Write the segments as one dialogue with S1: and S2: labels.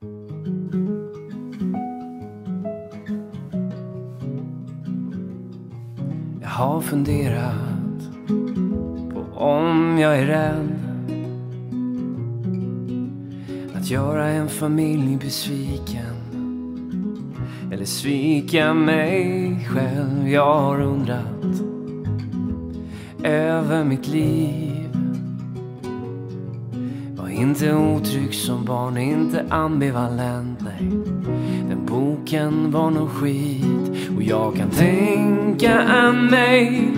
S1: Jag har funderat på om jag är rädd att göra en familj besviken eller svika mig själv. Jag har undrat över mitt liv. Inte otrygg som barn, inte ambivalent, nej. Den boken var nog skit och jag kan tänka mig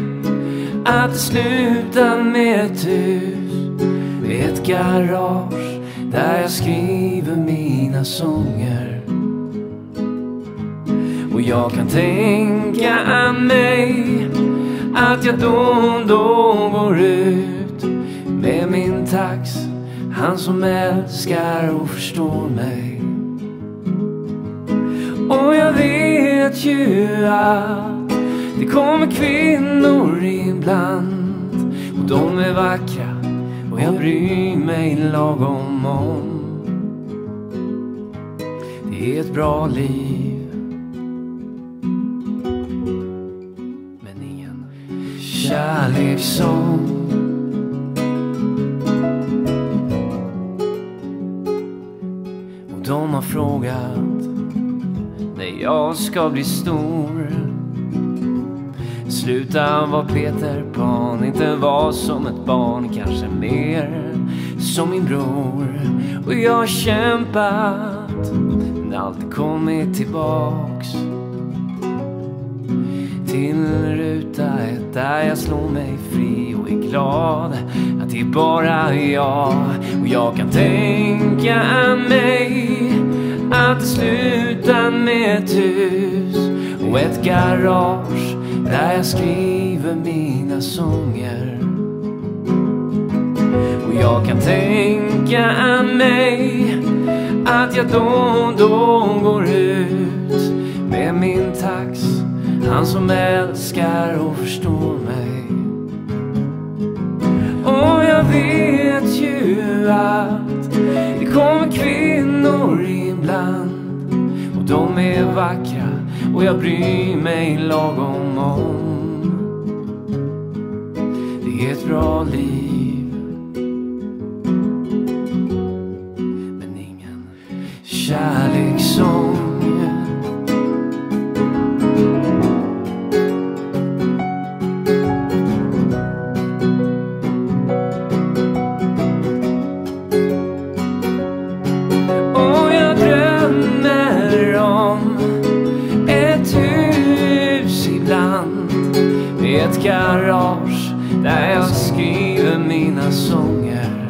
S1: att det slutar med ett hus med ett garage där jag skriver mina sånger. Och jag kan tänka mig att jag då och då går ut. Han som älskar och förstår mig. Och jag vet ju att det kommer kvinnor ibland. Och de är vackra och jag bryr mig lagom om. Det är ett bra liv. Men ingen kärlekssång. Nog att när jag ska bli stor. Sluta vara Peter Pan, inte vara som ett barn, kanske mer som min bror. Och jag har kämpat, men alltid kommit tillbaks till ruta ett där jag slår mig fri och är glad att det är bara jag. Och jag kan tänka mig att det slutar med ett hus och ett garage där jag skriver mina sånger. Och jag kan tänka mig att jag då och då går ut med min tax. Han som älskar och förstår mig. Och jag vet ju att det kommer kvinnor ibland. Och de är vackra och jag bryr mig lagom om. Det är ett bra liv. Strand i med ett garage där jag skriver mina sånger.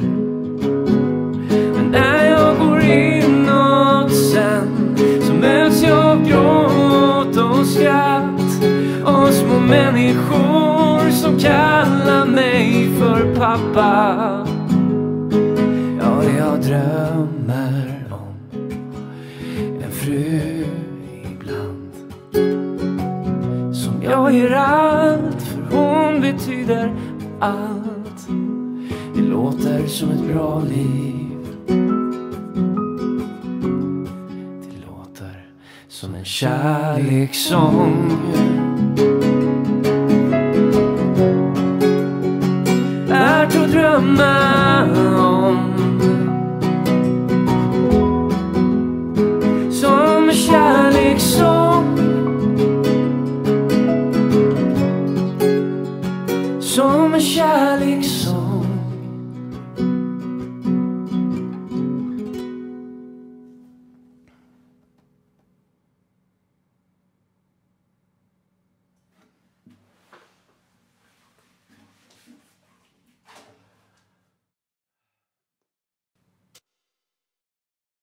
S1: Men när jag går inåt sen så möts jag av gråt och skratt och små människor som kallar mig för pappa. Ja, jag drömmer om en fru jag ger allt för hon betyder allt. Det låter som ett bra liv. Det låter som en kärlekssång Som en kärlekssång